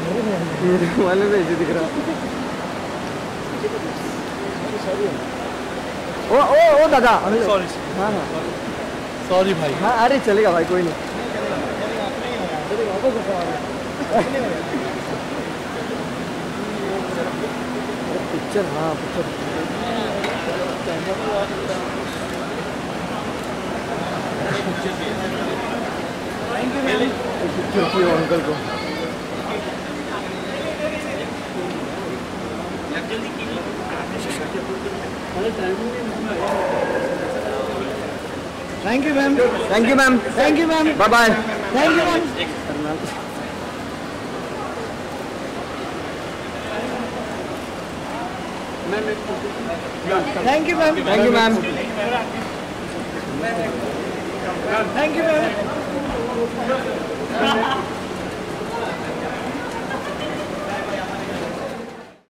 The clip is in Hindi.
मेरे में ऐसे दिख रहा। ओ ओ ओ दादा। अरे सॉरी हाँ हाँ। सॉरी भाई। हाँ अरे चलेगा भाई कोई नहीं। पिक्चर हाँ पिक्चर। पिक्चर की अंकल को। Thank you ma'am thank you ma'am thank you ma'am bye bye thank you ma'am thank you ma'am thank you ma'am thank you ma'am